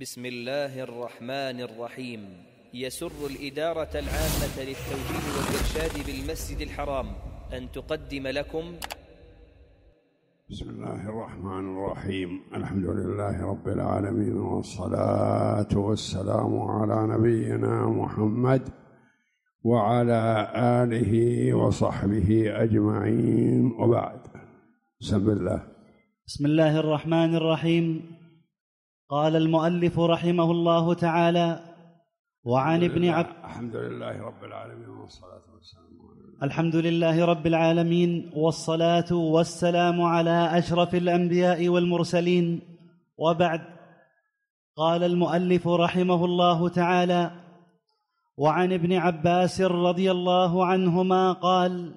بسم الله الرحمن الرحيم. يسر الإدارة العامة للتوجيه والإرشاد بالمسجد الحرام أن تقدم لكم. بسم الله الرحمن الرحيم. الحمد لله رب العالمين والصلاة والسلام على نبينا محمد وعلى آله وصحبه أجمعين. وبعد. بسم الله. بسم الله الرحمن الرحيم. قال المؤلف رحمه الله تعالى وعن ابن عبد الحمد لله رب العالمين والصلاة والسلام الحمد لله رب العالمين والصلاة والسلام على أشرف الأنبياء والمرسلين. وبعد قال المؤلف رحمه الله تعالى وعن ابن عباس رضي الله عنهما قال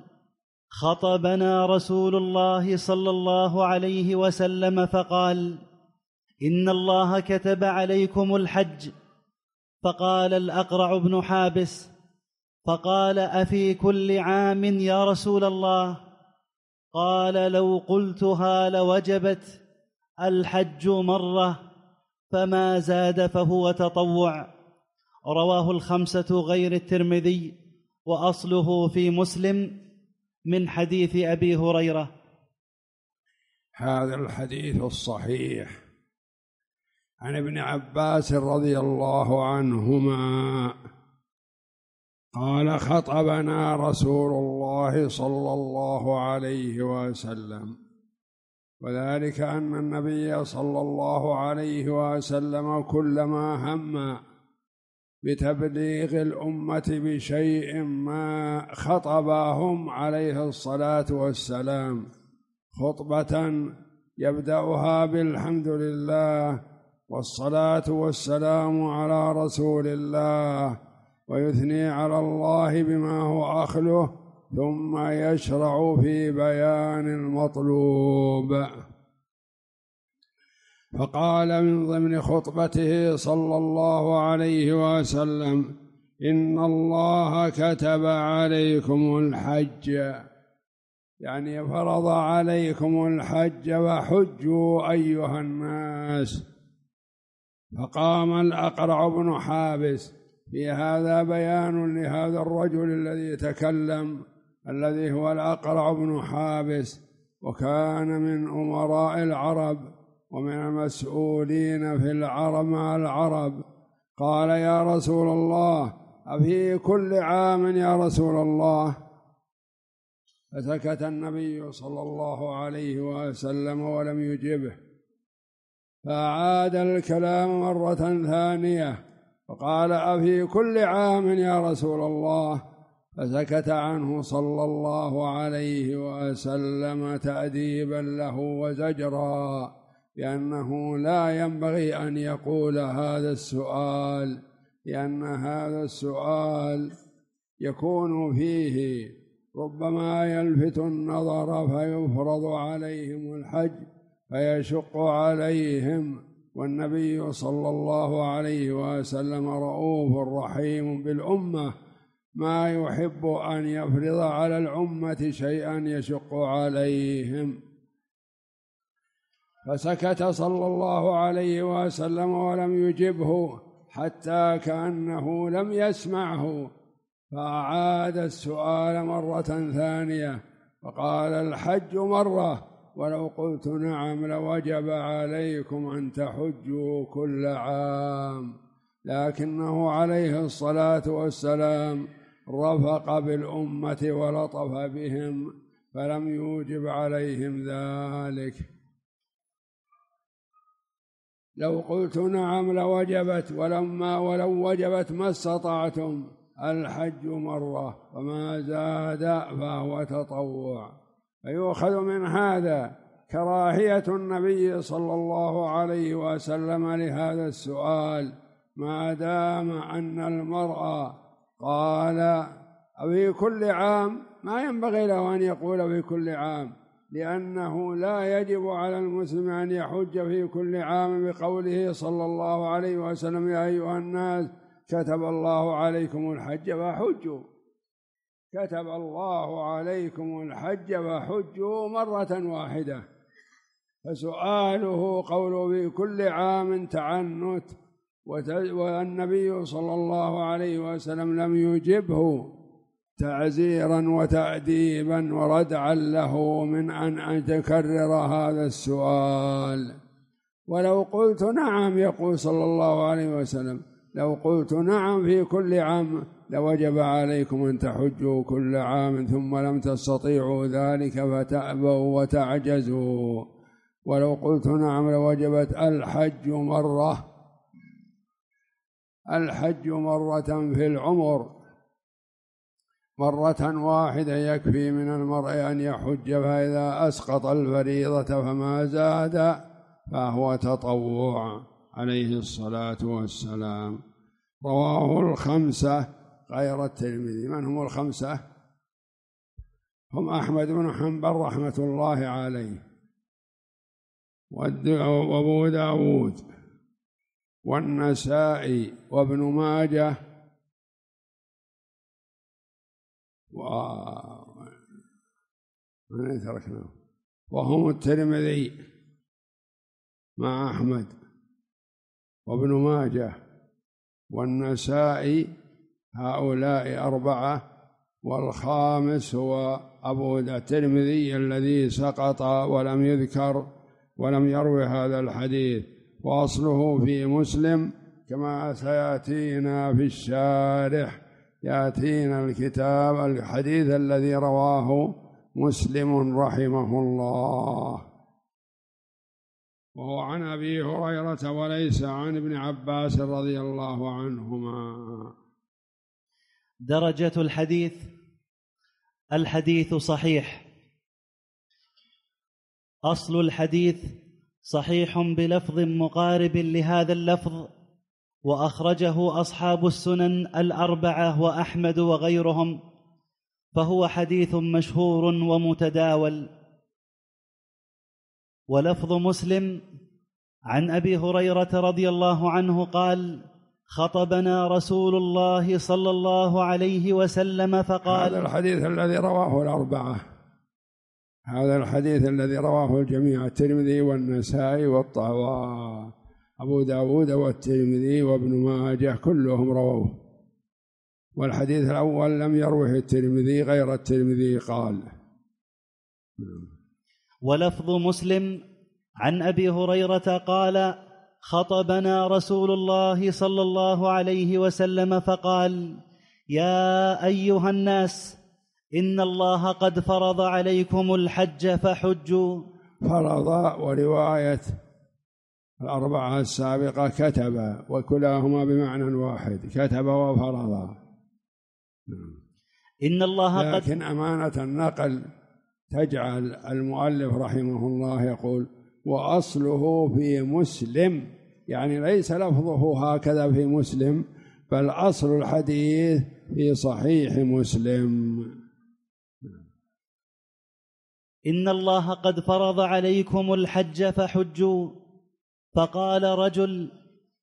خطبنا رسول الله صلى الله عليه وسلم فقال إن الله كتب عليكم الحج. فقال الأقرع بن حابس فقال أفي كل عام يا رسول الله؟ قال لو قلتها لوجبت الحج مرة فما زاد فهو تطوع. رواه الخمسة غير الترمذي وأصله في مسلم من حديث أبي هريرة. هذا الحديث الصحيح. عن ابن عباس رضي الله عنهما قال خطبنا رسول الله صلى الله عليه وسلم وذلك أن النبي صلى الله عليه وسلم كلما هم بتبليغ الأمة بشيء ما خطبهم عليه الصلاة والسلام خطبة يبدأها بالحمد لله والصلاة والسلام على رسول الله ويثني على الله بما هو أخله ثم يشرع في بيان المطلوب. فقال من ضمن خطبته صلى الله عليه وسلم إن الله كتب عليكم الحج. يعني فرض عليكم الحج فحجوا أيها الناس. فقام الأقرع بن حابس. في هذا بيان لهذا الرجل الذي تكلم الذي هو الأقرع بن حابس. وكان من أمراء العرب ومن المسؤولين في العرب مع العرب. قال يا رسول الله أفي كل عام يا رسول الله؟ فسكت النبي صلى الله عليه وسلم ولم يجبه. فأعاد الكلام مرة ثانية وقال أفي كل عام يا رسول الله؟ فسكت عنه صلى الله عليه وسلم تأديبا له وزجرا لأنه لا ينبغي أن يقول هذا السؤال لأن هذا السؤال يكون فيه ربما يلفت النظر فيفرض عليهم الحج فيشق عليهم والنبي صلى الله عليه وسلم رؤوف رحيم بالأمة. ما يحب أن يفرض على الأمة شيئا يشق عليهم. فسكت صلى الله عليه وسلم ولم يجبه حتى كأنه لم يسمعه. فأعاد السؤال مرة ثانية فقال الحج مرة ولو قلت نعم لوجب عليكم أن تحجوا كل عام لكنه عليه الصلاة والسلام رفق بالأمة ولطف بهم فلم يوجب عليهم ذلك. لو قلت نعم لوجبت ولما ولو وجبت ما استطعتم الحج مرة وما زاد فهو تطوع. فيؤخذ من هذا كراهية النبي صلى الله عليه وسلم لهذا السؤال ما دام أن المرأة قال في كل عام ما ينبغي له أن يقول في كل عام لأنه لا يجب على المسلم أن يحج في كل عام بقوله صلى الله عليه وسلم يا أيها الناس كتب الله عليكم الحج فحجوا. كتب الله عليكم الحج فحجوا مرة واحدة. فسؤاله قوله في كل عام تعنت والنبي صلى الله عليه وسلم لم يجبه تعزيرا وتأديبا وردعا له من أن تكرر هذا السؤال. ولو قلت نعم يقول صلى الله عليه وسلم. لو قلت نعم في كل عام لوجب عليكم أن تحجوا كل عام ثم لم تستطيعوا ذلك فتأبوا وتعجزوا. ولو قلت نعم لوجبت الحج مرة الحج مرة في العمر مرة واحدة يكفي من المرء أن يحج فإذا أسقط الفريضة فما زاد فهو تطوع. عليه الصلاة والسلام. رواه الخمسة غير الترمذي. من هم الخمسة؟ هم أحمد بن حنبل رحمة الله عليه وأبو داود والنسائي وابن ماجه و من تركناه؟ وهم الترمذي مع أحمد. وابن ماجه والنسائي هؤلاء أربعة والخامس هو أبو الترمذي الذي سقط ولم يذكر ولم يروي هذا الحديث وأصله في مسلم كما سيأتينا في الشارح يأتينا الكتاب الحديث الذي رواه مسلم رحمه الله. وهو عن أبي هريرة وليس عن ابن عباس رضي الله عنهما. درجة الحديث الحديث صحيح. أصل الحديث صحيح بلفظ مقارب لهذا اللفظ وأخرجه أصحاب السنن الأربعة وأحمد وغيرهم فهو حديث مشهور ومتداول. ولفظ مسلم عن أبي هريرة رضي الله عنه قال خطبنا رسول الله صلى الله عليه وسلم فقال هذا الحديث الذي رواه الأربعة. هذا الحديث الذي رواه الجميع الترمذي والنسائي والطهوى أبو داود والترمذي وابن ماجه كلهم رووه. والحديث الأول لم يروه الترمذي غير الترمذي قال. ولفظ مسلم عن أبي هريرة قال خطبنا رسول الله صلى الله عليه وسلم فقال يا أيها الناس إن الله قد فرض عليكم الحج فحجوا. فرض ورواية الأربعة السابقة كتب وكلاهما بمعنى واحد كتب وفرض إن الله قد لكن أمانة النقل تجعل المؤلف رحمه الله يقول وأصله في مسلم يعني ليس لفظه هكذا في مسلم بل أصل الحديث في صحيح مسلم. إن الله قد فرض عليكم الحج فحجوا. فقال رجل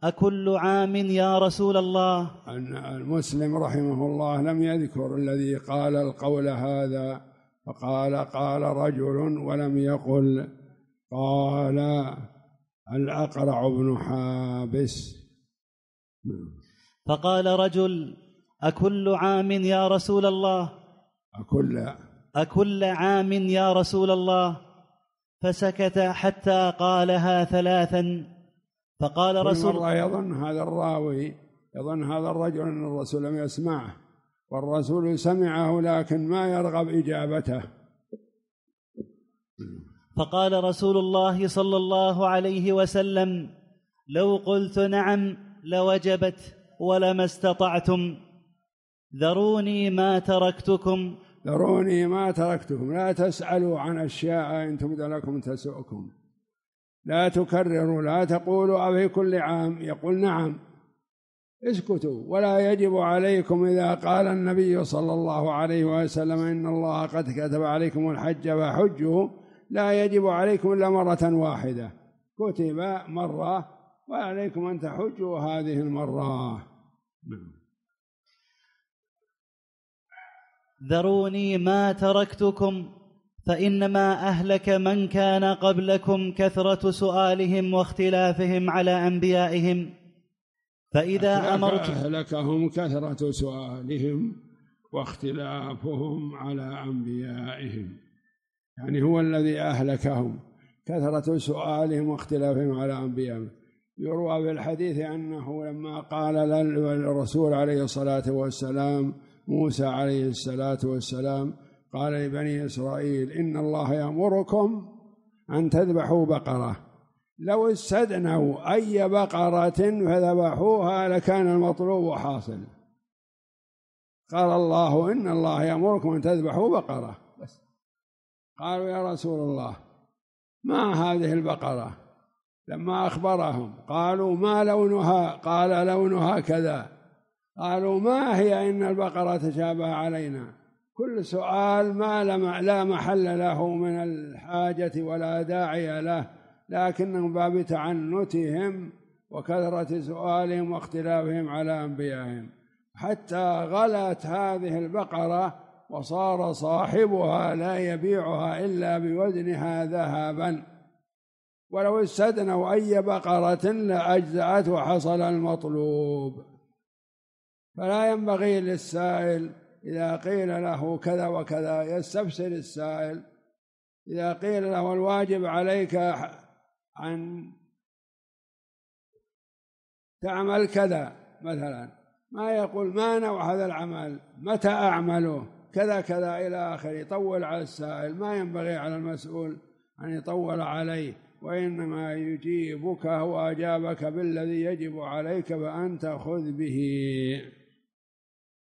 أكل عام يا رسول الله؟ أن المسلم رحمه الله لم يذكر الذي قال القول هذا. فقال قال رجل ولم يقل قال الأقرع بن حابس؟ فقال رجل أكل عام يا رسول الله؟ أكل. أكل عام يا رسول الله؟ فسكت حتى قالها ثلاثا. فقال رسول مرة يظن هذا الراوي يظن هذا الرجل أن الرسول لم يسمعه. والرسول سمعه لكن ما يرغب إجابته. فقال رسول الله صلى الله عليه وسلم لو قلت نعم لوجبت ولما استطعتم. ذروني ما تركتكم. ذروني ما تركتكم. لا تسألوا عن أشياء إن تبد لكم تسؤكم. لا تكرروا لا تقولوا أفي كل عام. يقول نعم. اسكتوا ولا يجب عليكم إذا قال النبي صلى الله عليه وسلم إن الله قد كتب عليكم الحج فحجوا لا يجب عليكم إلا مرة واحدة. كتب مرة وعليكم أن تحجوا هذه المرة. نعم. ذروني ما تركتكم فإنما أهلك من كان قبلكم كثرة سؤالهم واختلافهم على أنبيائهم. فإذا أمرت أهلكهم كثرة سؤالهم واختلافهم على أنبيائهم. يعني هو الذي أهلكهم كثرة سؤالهم واختلافهم على أنبيائهم. يروى في الحديث أنه لما قال للرسول عليه الصلاة والسلام موسى عليه الصلاة والسلام قال لبني إسرائيل إن الله يأمركم أن تذبحوا بقرة. لو استدنوا أي بقرة فذبحوها لكان المطلوب حاصل. قال الله إن الله يأمركم أن تذبحوا بقرة. بس. قالوا يا رسول الله ما هذه البقرة؟ لما أخبرهم قالوا ما لونها؟ قال لونها كذا. قالوا ما هي؟ إن البقرة تشابه علينا. كل سؤال ما لا محل له من الحاجة ولا داعي له. لكن باب تعنتهم وكثرة سؤالهم واختلافهم على أنبيائهم. حتى غلت هذه البقرة وصار صاحبها لا يبيعها إلا بوزنها ذهبا. ولو استدنوا أي بقرة لأجزأت وحصل المطلوب. فلا ينبغي للسائل إذا قيل له كذا وكذا يستفسر السائل. إذا قيل له الواجب عليك أن تعمل كذا مثلا ما يقول ما نوع هذا العمل؟ متى أعمله؟ كذا كذا إلى آخره يطول على السائل ما ينبغي على المسؤول أن يطول عليه وإنما يجيبك هو أجابك بالذي يجب عليك فأنت خذ به.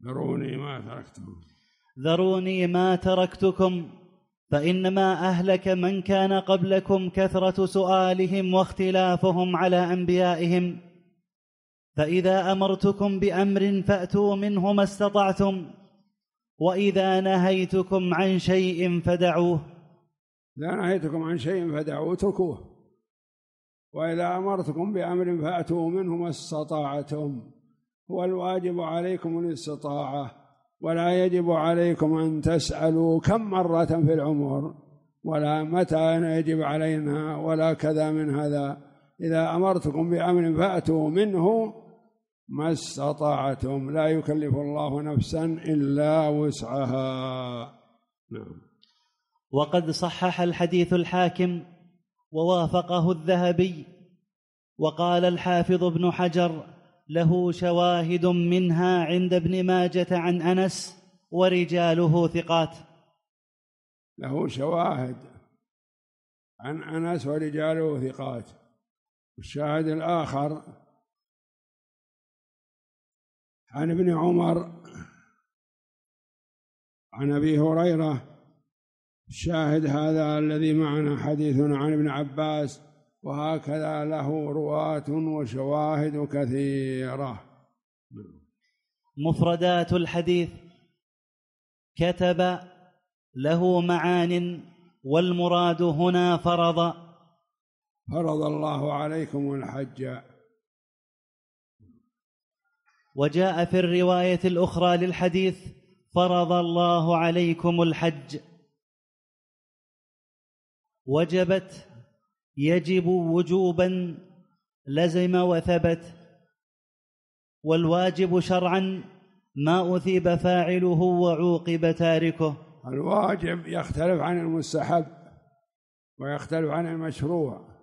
ذروني ما تركتكم. ذروني ما تركتكم. فإنما أهلك من كان قبلكم كثرة سؤالهم واختلافهم على أنبيائهم. فإذا أمرتكم بأمر فأتوا منه ما استطعتم وإذا نهيتكم عن شيء فدعوه. إذا نهيتكم عن شيء فدعوه اتركوه. وإذا أمرتكم بأمر فأتوا منه ما استطعتم. هو الواجب عليكم الاستطاعة. ولا يجب عليكم أن تسألوا كم مرة في العمر ولا متى يجب علينا ولا كذا من هذا. إذا أمرتكم بأمر فأتوا منه ما استطعتم. لا يكلف الله نفسا إلا وسعها. نعم. وقد صحح الحديث الحاكم ووافقه الذهبي وقال الحافظ ابن حجر له شواهد منها عند ابن ماجة عن أنس ورجاله ثقات. له شواهد عن أنس ورجاله ثقات. والشاهد الآخر عن ابن عمر عن أبي هريرة. الشاهد هذا الذي معنا حديث عن ابن عباس وهكذا له رواة وشواهد كثيرة. مفردات الحديث. كتب له معان والمراد هنا فرض. فرض الله عليكم الحج. وجاء في الرواية الأخرى للحديث فرض الله عليكم الحج. وجبت يجب وجوبا لزم وثبت والواجب شرعا ما أثيب فاعله وعوقب تاركه. الواجب يختلف عن المستحب ويختلف عن المشروع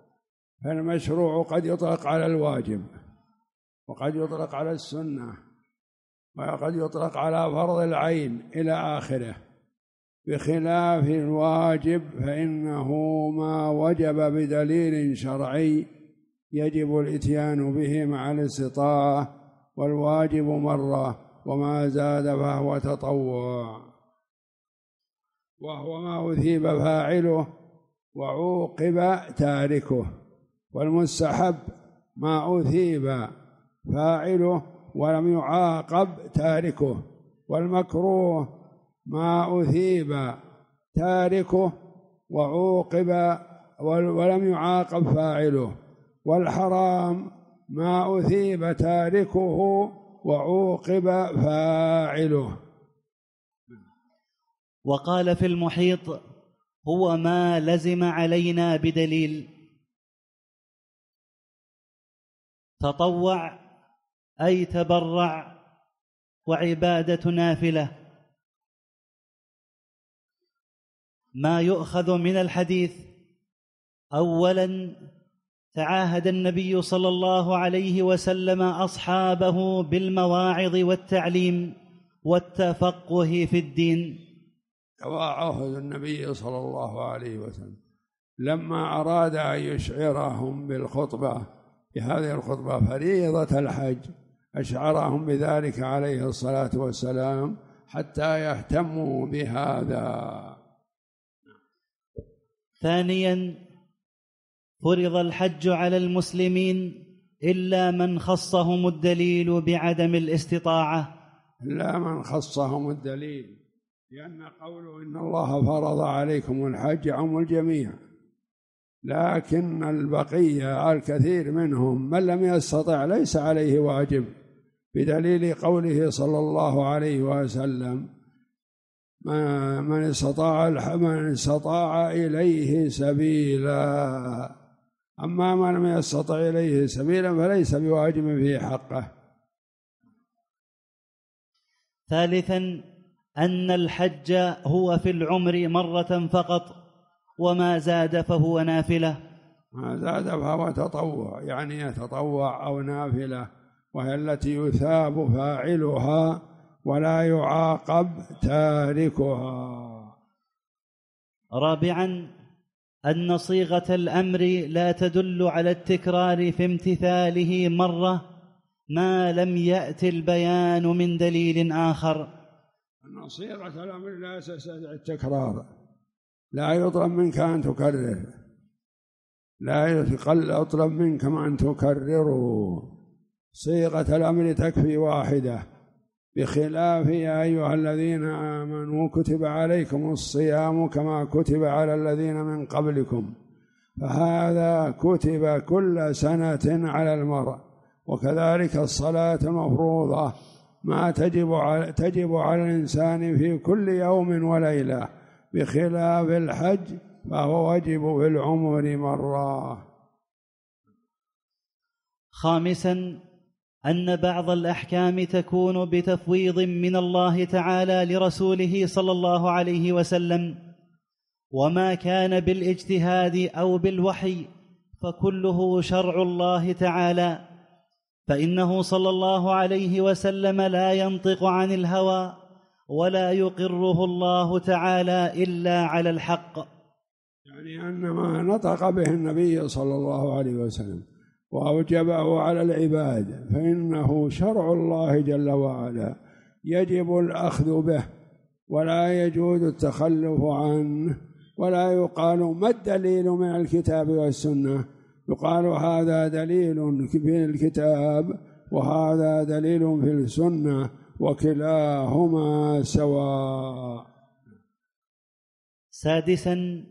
فالمشروع قد يطلق على الواجب وقد يطلق على السنة وقد يطلق على فرض العين إلى آخره. بخلاف الواجب فإنه ما وجب بدليل شرعي يجب الإتيان به مع الاستطاعة والواجب مرة وما زاد فهو تطوع. وهو ما أثيب فاعله وعوقب تاركه والمستحب ما أثيب فاعله ولم يعاقب تاركه والمكروه ما أثيب تاركه وعوقب ولم يعاقب فاعله والحرام ما أثيب تاركه وعوقب فاعله. وقال في المحيط هو ما لزم علينا بدليل. تطوع أي تبرع وعبادة نافلة. ما يؤخذ من الحديث. اولا تعاهد النبي صلى الله عليه وسلم أصحابه بالمواعظ والتعليم والتفقه في الدين. توعظ النبي صلى الله عليه وسلم. لما أراد أن يشعرهم بالخطبة بهذه الخطبة فريضة الحج أشعرهم بذلك عليه الصلاة والسلام حتى يهتموا بهذا. ثانيا فرض الحج على المسلمين إلا من خصهم الدليل بعدم الاستطاعة. إلا من خصهم الدليل لأن قوله إن الله فرض عليكم الحج عم الجميع. لكن البقية الكثير منهم من لم يستطع ليس عليه واجب بدليل قوله صلى الله عليه وسلم من استطاع من استطاع إليه سبيلا. أما من لم يستطع إليه سبيلا فليس بواجب في حقه. ثالثا أن الحج هو في العمر مرة فقط وما زاد فهو نافلة. ما زاد فهو تطوع يعني يتطوع أو نافلة وهي التي يثاب فاعلها ولا يعاقب تاركها. رابعا أن صيغة الأمر لا تدل على التكرار في امتثاله مرة ما لم يأت البيان من دليل آخر. أن صيغة الأمر لا تستدعي التكرار. لا يطلب منك أن تكرر. لا يطلب منك أن تكرره. صيغة الأمر تكفي واحدة. بخلاف يا أيها الذين آمنوا كتب عليكم الصيام كما كتب على الذين من قبلكم. فهذا كتب كل سنة على المرء. وكذلك الصلاة المفروضة ما تجب على تجب على الإنسان في كل يوم وليلة بخلاف الحج فهو واجب في العمر مرة. خامسا أن بعض الأحكام تكون بتفويض من الله تعالى لرسوله صلى الله عليه وسلم وما كان بالاجتهاد أو بالوحي فكله شرع الله تعالى فإنه صلى الله عليه وسلم لا ينطق عن الهوى ولا يقره الله تعالى إلا على الحق. يعني أن ما نطق به النبي صلى الله عليه وسلم. وأوجبه على العباد فإنه شرع الله جل وعلا يجب الأخذ به ولا يجوز التخلف عنه ولا يقال ما الدليل من الكتاب والسنة. يقال هذا دليل في الكتاب وهذا دليل في السنة وكلاهما سواء. سادسا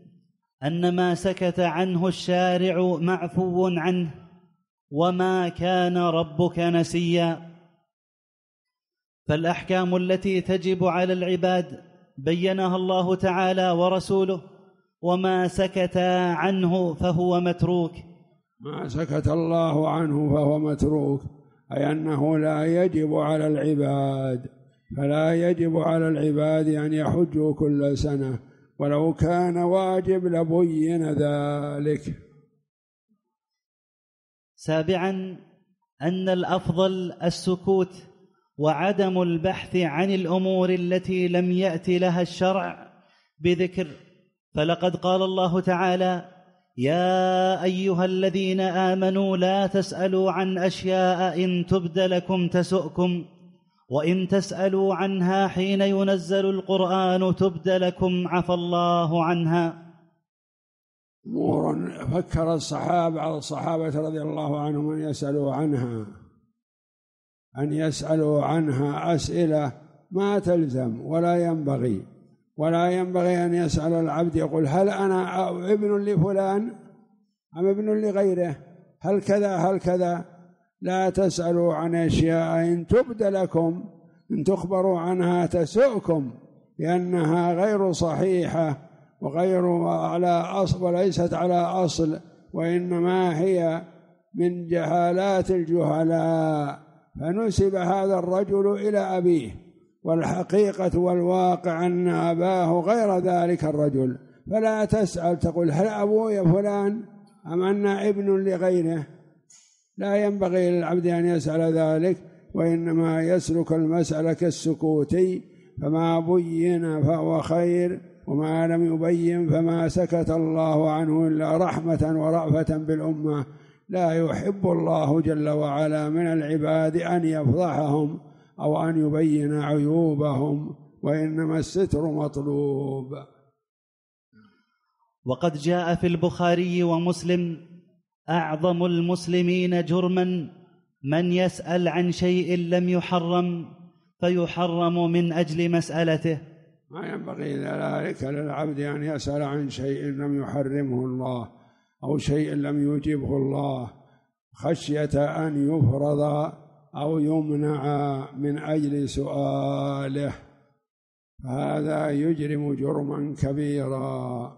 أن ما سكت عنه الشارع معفو عنه. وما كان ربك نسيا. فالاحكام التي تجب على العباد بينها الله تعالى ورسوله وما سكت عنه فهو متروك. ما سكت الله عنه فهو متروك. أي أنه لا يجب على العباد فلا يجب على العباد أن يحجوا كل سنة. ولو كان واجب لبين ذلك. سابعا أن الأفضل السكوت وعدم البحث عن الأمور التي لم يات لها الشرع بذكر. فلقد قال الله تعالى يا أيها الذين آمنوا لا تسألوا عن أشياء إن تبد لكم تسؤكم وإن تسألوا عنها حين ينزل القرآن تبد لكم عفى الله عنها. أمور فكر الصحابة بعض الصحابة رضي الله عنهم أن يسألوا عنها أن يسألوا عنها أسئلة ما تلزم ولا ينبغي ولا ينبغي أن يسأل العبد يقول هل أنا ابن لفلان أم ابن لغيره؟ هل كذا هل كذا؟ لا تسألوا عن أشياء إن تبد لكم إن تخبروا عنها تسؤكم لأنها غير صحيحة. وغير على أصل وليست على أصل وإنما هي من جهالات الجهلاء. فنسب هذا الرجل إلى أبيه والحقيقة والواقع أن أباه غير ذلك الرجل. فلا تسأل تقول هل أبوي فلان؟ أم أن ابن لغيره؟ لا ينبغي للعبد أن يسأل ذلك وإنما يسلك المسألة كالسكوتي فما بين فهو خير. وما لم يبين فما سكت الله عنه إلا رحمة ورأفة بالأمة. لا يحب الله جل وعلا من العباد أن يفضحهم أو أن يبين عيوبهم وإنما الستر مطلوب. وقد جاء في البخاري ومسلم أعظم المسلمين جرما من يسأل عن شيء لم يحرم فيحرم من أجل مسألته. ما ينبغي ذلك للعبد أن يسأل عن شيء لم يحرمه الله أو شيء لم يجبه الله خشية أن يفرض أو يمنع من أجل سؤاله. فهذا يجرم جرما كبيرا.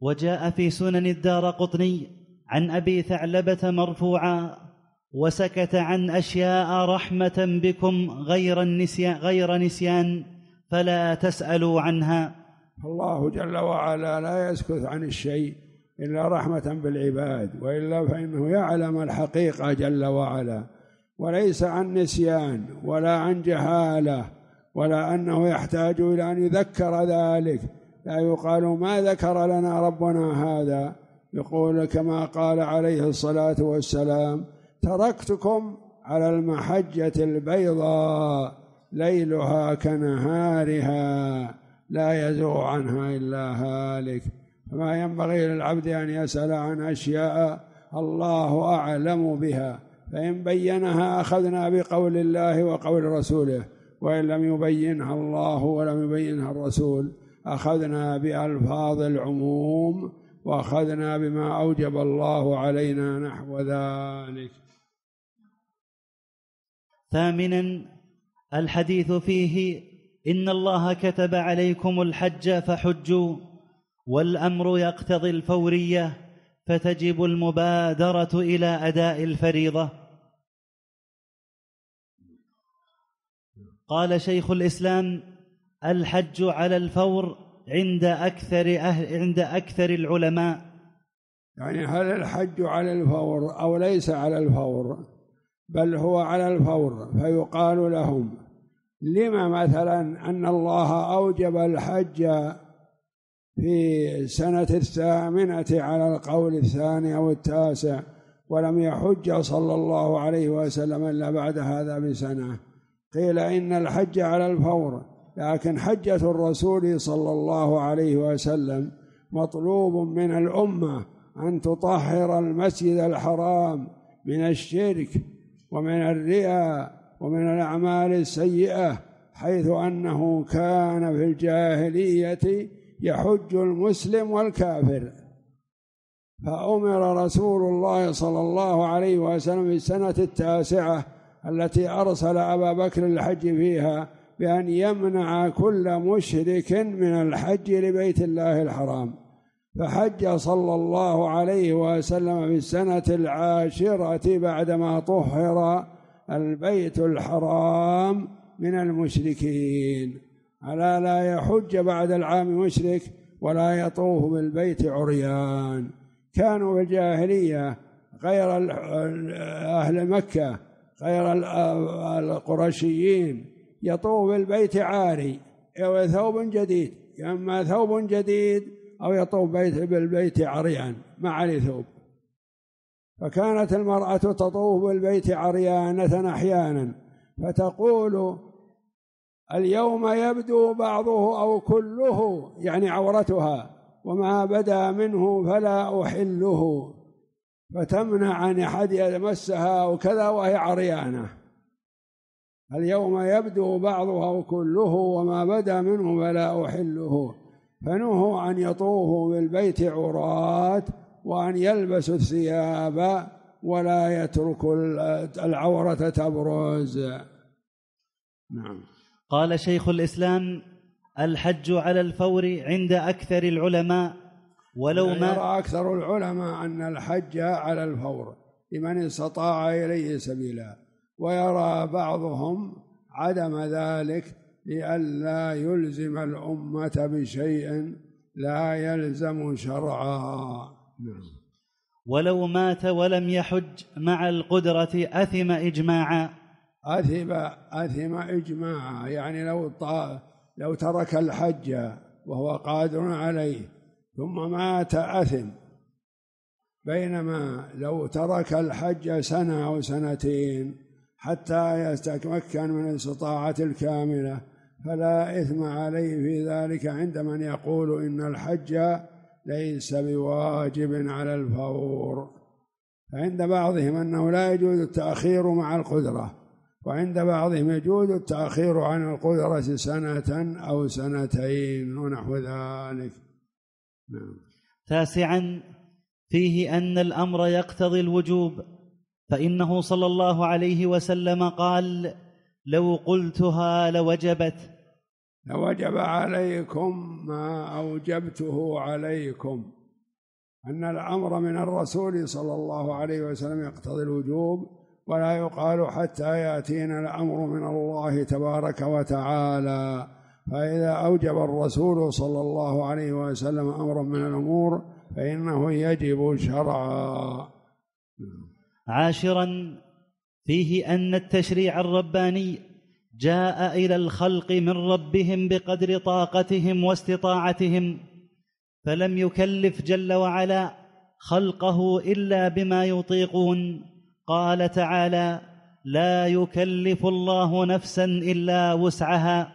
وجاء في سنن الدار قطني عن أبي ثعلبة مرفوعا وسكت عن أشياء رحمة بكم غير النسيان غير نسيان فلا تسألوا عنها. الله جل وعلا لا يسكت عن الشيء إلا رحمة بالعباد وإلا فإنه يعلم الحقيقة جل وعلا. وليس عن نسيان ولا عن جهالة ولا أنه يحتاج إلى أن يذكر ذلك. لا يقال ما ذكر لنا ربنا هذا. يقول كما قال عليه الصلاة والسلام تركتكم على المحجة البيضاء ليلها كنهارها لا يزوغ عنها إلا هالك. فما ينبغي للعبد أن يسأل عن أشياء الله أعلم بها فإن بينها أخذنا بقول الله وقول رسوله وإن لم يبينها الله ولم يبينها الرسول أخذنا بألفاظ العموم وأخذنا بما أوجب الله علينا نحو ذلك. ثامنا الحديث فيه إن الله كتب عليكم الحج فحجوا والأمر يقتضي الفورية فتجب المبادرة إلى أداء الفريضة. قال شيخ الإسلام الحج على الفور عند أكثر أهل عند أكثر العلماء. يعني هل الحج على الفور أو ليس على الفور؟ بل هو على الفور فيقال لهم لما مثلا أن الله أوجب الحج في سنة الثامنة على القول الثاني أو التاسع ولم يحج صلى الله عليه وسلم إلا بعد هذا بسنة. قيل إن الحج على الفور لكن حجة الرسول صلى الله عليه وسلم مطلوب من الأمة أن تطهر المسجد الحرام من الشرك ومن الرياء ومن الأعمال السيئة حيث أنه كان في الجاهلية يحج المسلم والكافر. فأمر رسول الله صلى الله عليه وسلم في السنة التاسعة التي أرسل أبا بكر الحج فيها بأن يمنع كل مشرك من الحج لبيت الله الحرام. فحج صلى الله عليه وسلم في السنة العاشرة بعدما طهر البيت الحرام من المشركين. ألا لا يحج بعد العام مشرك ولا يطوف بالبيت عريان. كانوا في الجاهلية غير أهل مكة غير القرشيين. يطوف بالبيت عاري أو ثوب جديد. إما ثوب جديد أو يطوف بيت بالبيت عريان ما عليه ثوب. فكانت المرأة تطوف بالبيت عريانة أحيانا فتقول اليوم يبدو بعضه أو كله يعني عورتها وما بدا منه فلا أحله. فتمنع عن أحد يمسها وكذا وهي عريانة. اليوم يبدو بعضه أو كله وما بدا منه فلا أحله. فنهوا أن يطوفوا بالبيت عراة وأن يلبسوا الثياب ولا يتركوا العورة تبرز. نعم. قال شيخ الإسلام الحج على الفور عند أكثر العلماء ولو ما يرى أكثر العلماء أن الحج على الفور لمن استطاع إليه سبيلا ويرى بعضهم عدم ذلك لئلا يلزم الأمة بشيء لا يلزم شرعا. نعم. ولو مات ولم يحج مع القدرة أثم إجماعا. أثم أثم إجماعا. يعني لو لو ترك الحج وهو قادر عليه ثم مات أثم. بينما لو ترك الحج سنة أو سنتين حتى يتمكن من الاستطاعة الكاملة فلا إثم عليه في ذلك عند من يقول إن الحج ليس بواجب على الفور. فعند بعضهم أنه لا يجوز التأخير مع القدرة وعند بعضهم يجوز التأخير عن القدرة سنة أو سنتين ونحو ذلك. نعم. تاسعا فيه أن الأمر يقتضي الوجوب فإنه صلى الله عليه وسلم قال لو قلتها لوجبت. لوجب عليكم ما أوجبته عليكم. أن الأمر من الرسول صلى الله عليه وسلم يقتضي الوجوب ولا يقال حتى يأتينا الأمر من الله تبارك وتعالى. فإذا أوجب الرسول صلى الله عليه وسلم أمرا من الأمور فإنه يجب شرعا. عاشرا فيه أن التشريع الرباني جاء إلى الخلق من ربهم بقدر طاقتهم واستطاعتهم فلم يكلف جل وعلا خلقه إلا بما يطيقون. قال تعالى لا يكلف الله نفسا إلا وسعها.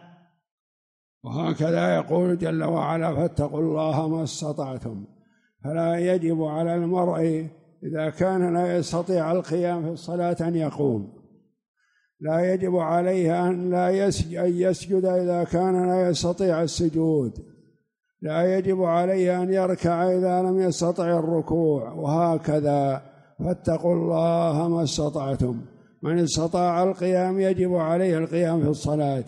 وهكذا يقول جل وعلا فاتقوا الله ما استطعتم. فلا يجب على المرء إذا كان لا يستطيع القيام في الصلاة أن يقوم. لا يجب عليه أن لا يسجد, أن يسجد إذا كان لا يستطيع السجود. لا يجب عليه أن يركع إذا لم يستطع الركوع. وهكذا. فاتقوا الله ما استطعتم. من استطاع القيام يجب عليه القيام في الصلاة.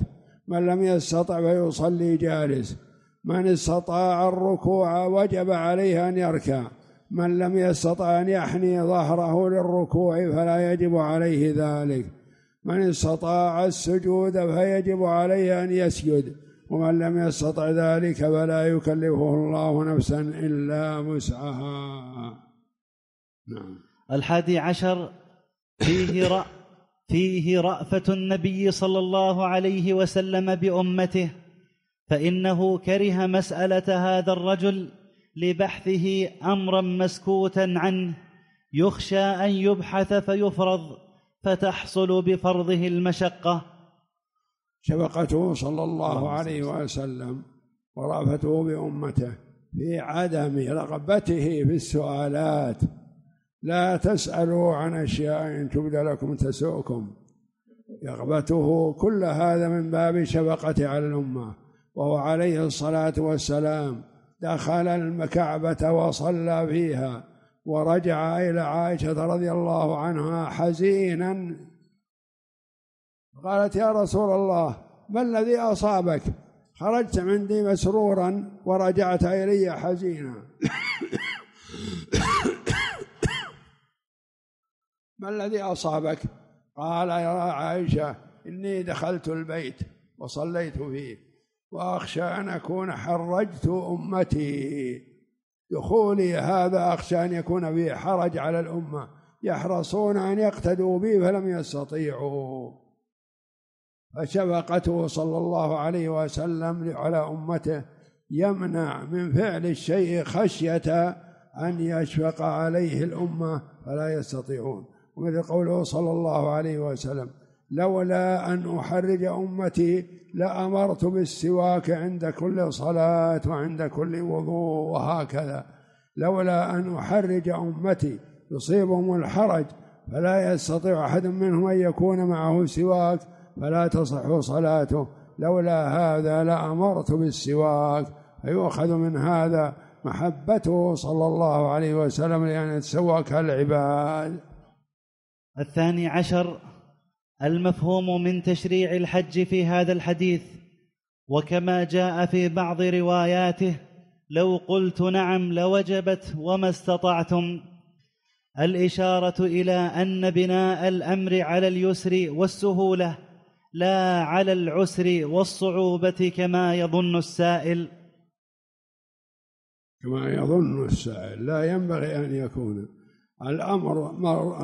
من لم يستطع فيصلي جالس. من استطاع الركوع وجب عليه أن يركع. من لم يستطع أن يحني ظهره للركوع فلا يجب عليه ذلك. من استطاع السجود فيجب عليه أن يسجد ومن لم يستطع ذلك فلا يكلفه الله نفسا إلا وسعها. نعم. الحادي عشر فيه رأ فيه رأفة النبي صلى الله عليه وسلم بأمته فإنه كره مسألة هذا الرجل لبحثه أمرا مسكوتا عنه يخشى أن يبحث فيفرض. فتحصل بفرضه المشقة. شفقته صلى الله عليه وسلم ورأفته بأمته في عدم رغبته في السؤالات. لا تسألوا عن أشياء إن تبد لكم تسؤكم. رغبته كل هذا من باب شفقه على الأمة وهو عليه الصلاة والسلام دخل الكعبه وصلى فيها. ورجع إلى عائشة رضي الله عنها حزينا. قالت يا رسول الله ما الذي أصابك؟ خرجت عندي مسرورا ورجعت إلي حزينا. ما الذي أصابك؟ قال يا عائشة إني دخلت البيت وصليت فيه وأخشى أن أكون حرجت أمتي. دخولي هذا أخشى أن يكون فيه حرج على الأمة. يحرصون أن يقتدوا بي فلم يستطيعوا. فشفقته صلى الله عليه وسلم على أمته يمنع من فعل الشيء خشية أن يشفق عليه الأمة فلا يستطيعون. ومثل قوله صلى الله عليه وسلم لولا أن أحرج أمتي لأمرت بالسواك عند كل صلاة وعند كل وضوء وهكذا. لولا أن أحرج أمتي يصيبهم الحرج فلا يستطيع أحد منهم أن يكون معه سواك فلا تصح صلاته. لولا هذا لأمرت بالسواك. فيؤخذ من هذا محبته صلى الله عليه وسلم لأن يتسوك العباد. الثاني عشر المفهوم من تشريع الحج في هذا الحديث وكما جاء في بعض رواياته لو قلت نعم لوجبت وما استطعتم. الإشارة إلى أن بناء الأمر على اليسر والسهولة لا على العسر والصعوبة كما يظن السائل. كما يظن السائل لا ينبغي أن يكون. الأمر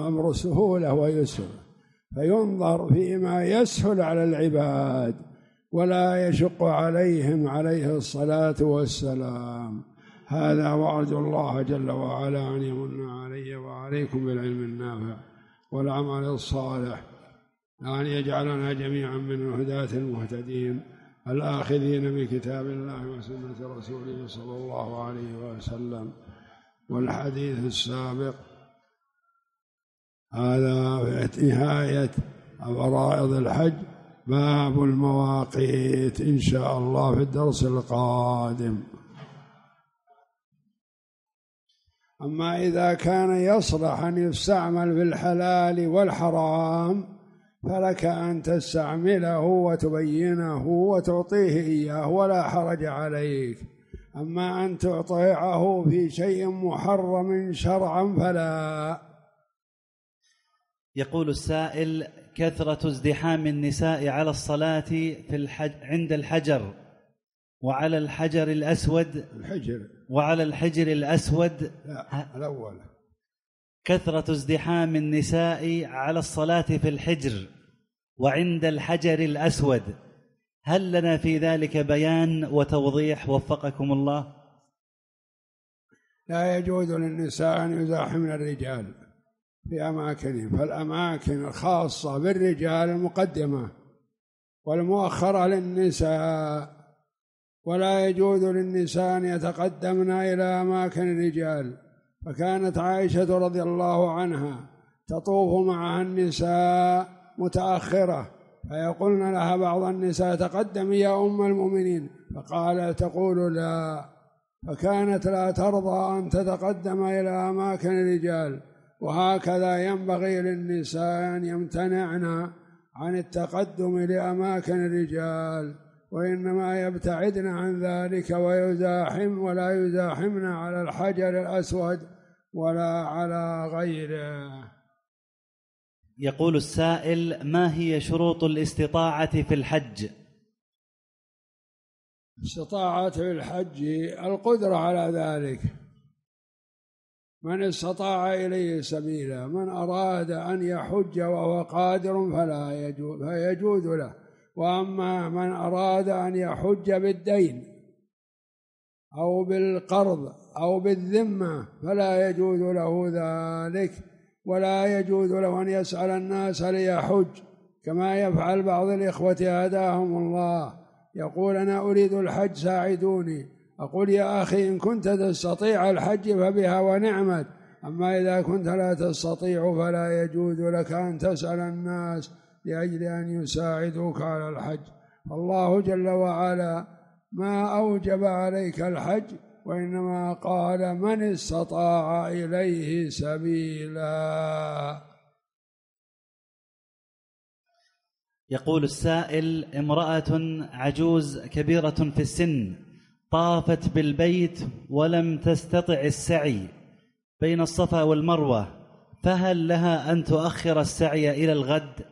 أمر سهولة ويسر. فينظر فيما يسهل على العباد ولا يشق عليهم عليه الصلاة والسلام. هذا وأرجو الله جل وعلا أن يمن علي وعليكم بالعلم النافع والعمل الصالح وان يجعلنا جميعا من الهداة المهتدين الآخذين بكتاب الله وسنة رسوله صلى الله عليه وسلم والحديث السابق. هذا نهاية فرائض الحج باب المواقيت إن شاء الله في الدرس القادم. أما إذا كان يصلح أن يستعمل في الحلال والحرام فلك أن تستعمله وتبينه وتعطيه إياه ولا حرج عليك. أما أن تطيعه في شيء محرم شرعا فلا. يقول السائل كثرة ازدحام النساء على الصلاة في الحج عند الحجر وعلى الحجر الأسود الحجر. وعلى الحجر الأسود لا الأول. كثرة ازدحام النساء على الصلاة في الحجر وعند الحجر الأسود. هل لنا في ذلك بيان وتوضيح وفقكم الله؟ لا يجوز للنساء أن يزاحمن الرجال. في أماكنهم فالأماكن الخاصة بالرجال المقدمة والمؤخرة للنساء ولا يجوز للنساء أن يتقدمن إلى أماكن الرجال. فكانت عائشة رضي الله عنها تطوف معها النساء متأخرة فيقولن لها بعض النساء تقدمي يا أم المؤمنين. فقال تقول لا. فكانت لا ترضى أن تتقدم إلى أماكن الرجال. وهكذا ينبغي للنساء أن يمتنعن عن التقدم لأماكن الرجال وإنما يبتعدن عن ذلك ويزاحم ولا يزاحمن على الحجر الأسود ولا على غيره. يقول السائل ما هي شروط الاستطاعة في الحج؟ استطاعة في الحج القدرة على ذلك. من استطاع إليه سبيلا من أراد أن يحج وهو قادر فلا يجوز فيجوز له. وأما من أراد أن يحج بالدين أو بالقرض أو بالذمة فلا يجوز له ذلك ولا يجوز له أن يسأل الناس ليحج كما يفعل بعض الإخوة هداهم الله. يقول أنا أريد الحج ساعدوني. أقول يا أخي إن كنت تستطيع الحج فبها ونعمت أما إذا كنت لا تستطيع فلا يجوز لك أن تسأل الناس لأجل أن يساعدوك على الحج. فالله جل وعلا ما أوجب عليك الحج وإنما قال من استطاع إليه سبيلا. يقول السائل امرأة عجوز كبيرة في السن طافت بالبيت ولم تستطع السعي بين الصفا والمروة فهل لها أن تؤخر السعي إلى الغد؟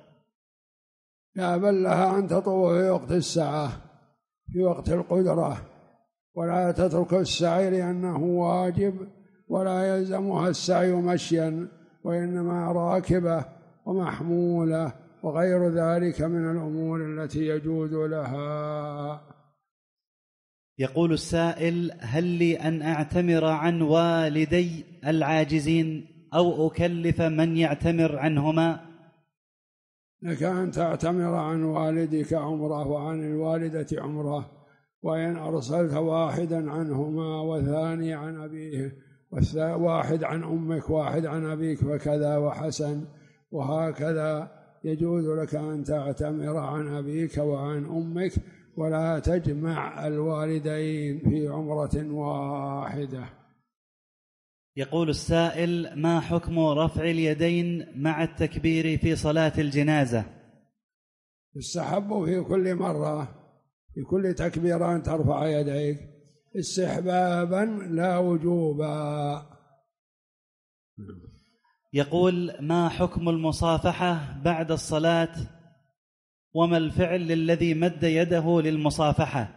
لا بل لها أن تطوف في وقت الساعة في وقت القدرة ولا تترك السعي لأنه واجب ولا يلزمها السعي مشيا وإنما راكبة ومحمولة وغير ذلك من الأمور التي يجوز لها يقول السائل هل لي أن أعتمر عن والدي العاجزين أو أكلف من يعتمر عنهما؟ لك أن تعتمر عن والدك عمره وعن الوالدة عمره وإن أرسلت واحدا عنهما والثاني عن أبيه واحد عن أمك واحد عن أبيك فكذا وحسن وهكذا. يجوز لك أن تعتمر عن أبيك وعن أمك ولا تجمع الوالدين في عمرة واحدة. يقول السائل ما حكم رفع اليدين مع التكبير في صلاة الجنازة؟ يستحب في كل مرة في كل تكبيرة أن ترفع يديك. استحبابا لا وجوبا. يقول ما حكم المصافحة بعد الصلاة وما الفعل للذي مد يده للمصافحة؟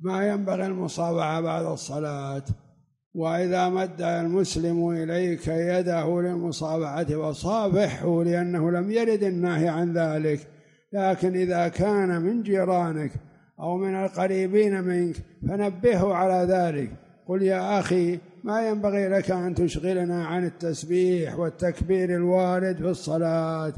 ما ينبغي المصافحة بعد الصلاة وإذا مد المسلم إليك يده للمصافحة فصافحه لأنه لم يرد النهي عن ذلك. لكن إذا كان من جيرانك أو من القريبين منك فنبهه على ذلك. قل يا أخي ما ينبغي لك أن تشغلنا عن التسبيح والتكبير الوارد في الصلاة؟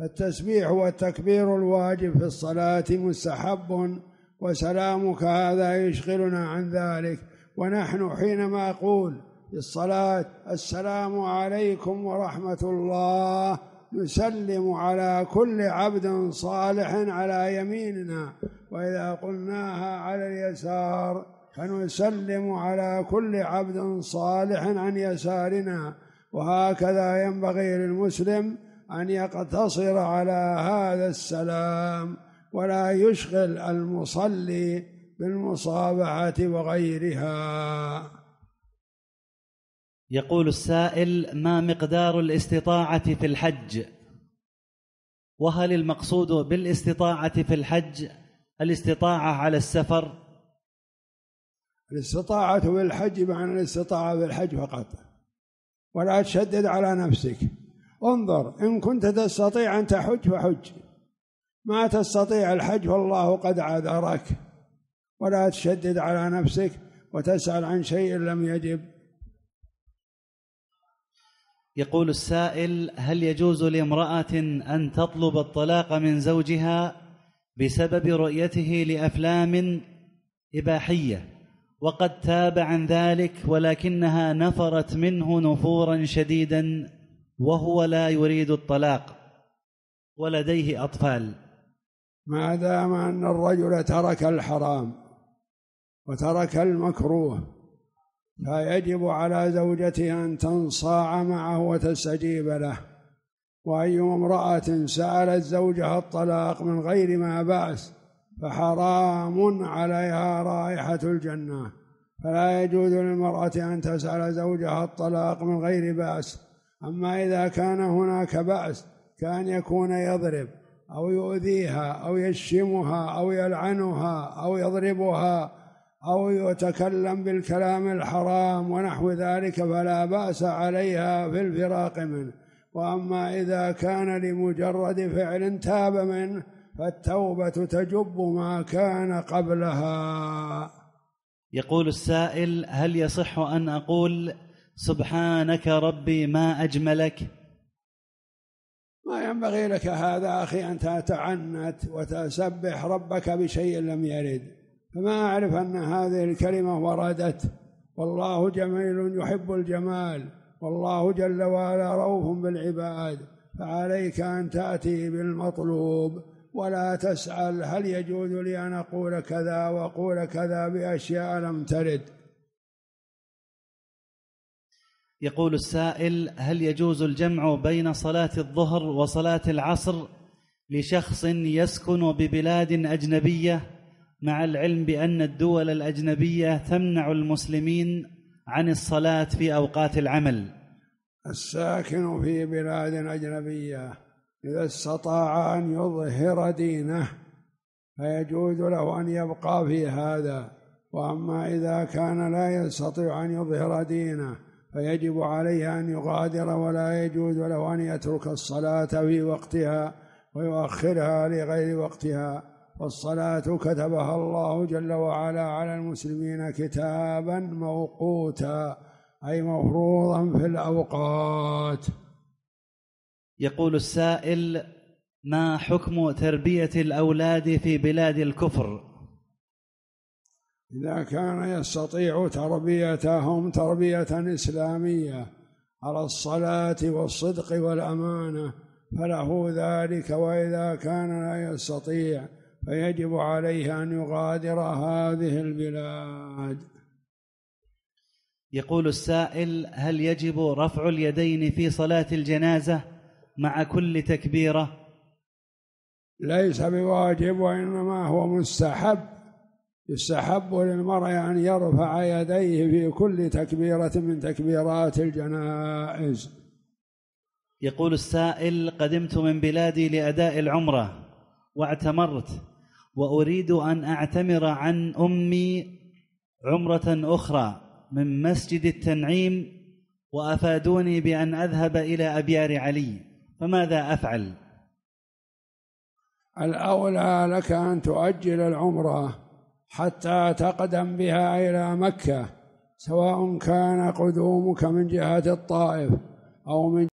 فالتسبيح والتكبير الواجب في الصلاة مستحب وسلامك هذا يشغلنا عن ذلك. ونحن حينما أقول في الصلاة السلام عليكم ورحمة الله نسلم على كل عبد صالح على يميننا. وإذا قلناها على اليسار فنسلم على كل عبد صالح عن يسارنا. وهكذا ينبغي للمسلم أن يقتصر على هذا السلام ولا يشغل المصلي بالمصابحة وغيرها. يقول السائل ما مقدار الاستطاعة في الحج؟ وهل المقصود بالاستطاعة في الحج الاستطاعة على السفر؟ الاستطاعة في الحج معنى الاستطاعة في الحج فقط ولا تشدد على نفسك. انظر إن كنت تستطيع أن تحج فحج. ما تستطيع الحج فالله قد عذرك. ولا تشدد على نفسك وتسأل عن شيء لم يجب. يقول السائل هل يجوز لامرأة أن تطلب الطلاق من زوجها بسبب رؤيته لأفلام إباحية؟ وقد تاب عن ذلك ولكنها نفرت منه نفورا شديدا. وهو لا يريد الطلاق ولديه أطفال. ما دام أن الرجل ترك الحرام وترك المكروه فيجب على زوجته أن تنصاع معه وتستجيب له. وأي امرأة سألت زوجها الطلاق من غير ما بأس فحرام عليها رائحة الجنة. فلا يجوز للمرأة أن تسأل زوجها الطلاق من غير بأس. أما إذا كان هناك بأس كان يكون يضرب أو يؤذيها أو يشمها أو يلعنها أو يضربها أو يتكلم بالكلام الحرام ونحو ذلك فلا بأس عليها في الفراق منه. وأما إذا كان لمجرد فعل تاب منه فالتوبة تجب ما كان قبلها. يقول السائل هل يصح أن أقول سبحانك ربي ما أجملك. ما ينبغي لك هذا أخي أن تتعنت وتسبح ربك بشيء لم يرد. فما أعرف أن هذه الكلمة وردت. والله جميل يحب الجمال. والله جل وعلا رؤوف بالعباد. فعليك أن تأتي بالمطلوب. ولا تسأل هل يجوز لي أن أقول كذا وأقول كذا بأشياء لم ترد. يقول السائل هل يجوز الجمع بين صلاة الظهر وصلاة العصر لشخص يسكن ببلاد أجنبية مع العلم بأن الدول الأجنبية تمنع المسلمين عن الصلاة في أوقات العمل؟ الساكن في بلاد أجنبية إذا استطاع أن يظهر دينه فيجوز له أن يبقى في هذا وأما إذا كان لا يستطيع أن يظهر دينه فيجب عليه أن يغادر ولا يجوز له أن يترك الصلاة في وقتها ويؤخرها لغير وقتها. والصلاة كتبها الله جل وعلا على المسلمين كتابا موقوتا أي مفروضا في الأوقات. يقول السائل ما حكم تربية الأولاد في بلاد الكفر؟ إذا كان يستطيع تربيتهم تربية إسلامية على الصلاة والصدق والأمانة فله ذلك وإذا كان لا يستطيع فيجب عليه أن يغادر هذه البلاد. يقول السائل هل يجب رفع اليدين في صلاة الجنازة مع كل تكبيرة؟ ليس بواجب وإنما هو مستحب. يستحب للمرء أن يرفع يديه في كل تكبيرة من تكبيرات الجنائز يقول السائل قدمت من بلادي لأداء العمرة واعتمرت وأريد أن أعتمر عن أمي عمرة أخرى من مسجد التنعيم وأفادوني بأن أذهب إلى أبيار علي فماذا أفعل؟ الأولى لك أن تؤجل العمرة حتى تقدم بها إلى مكة سواء كان قدومك من جهة الطائف أو من